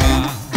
Ah.